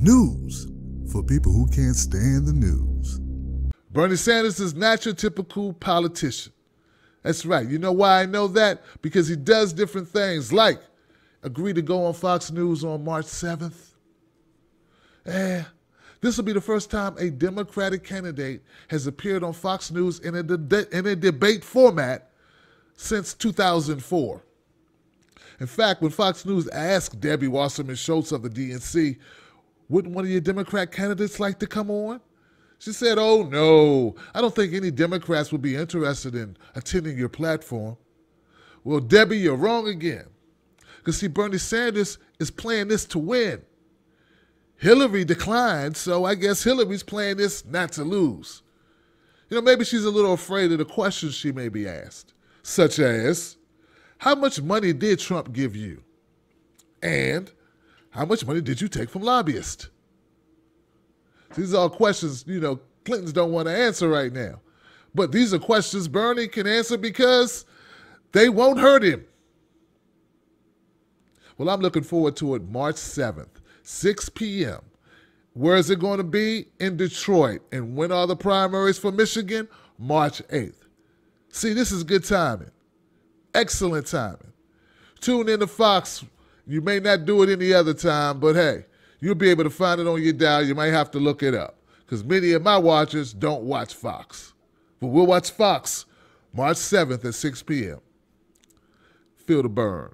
News for people who can't stand the news. Bernie Sanders is not your typical politician. That's right. You know why I know that? Because he does different things, like agree to go on Fox News on March 7th. Eh, this will be the first time a Democratic candidate has appeared on Fox News in a, de- in a debate format since 2004. In fact, when Fox News asked Debbie Wasserman Schultz of the DNC, wouldn't one of your Democrat candidates like to come on? She said, Oh, no, I don't think any Democrats would be interested in attending your platform. Well, Debbie, you're wrong again. Because, see, Bernie Sanders is playing this to win. Hillary declined, so I guess Hillary's playing this not to lose. You know, maybe she's a little afraid of the questions she may be asked, such as How much money did Trump give you? And how much money did you take from lobbyists? These are all questions, you know, Clintons don't want to answer right now. But these are questions Bernie can answer because they won't hurt him. Well, I'm looking forward to it March 7th, 6 p.m. Where is it going to be? In Detroit. And when are the primaries for Michigan? March 8th. See, this is good timing. Excellent timing. Tune in to Fox. You may not do it any other time, but hey, you'll be able to find it on your dial. You might have to look it up because many of my watchers don't watch Fox. But we'll watch Fox March 7th at 6 p.m. Feel the Bern.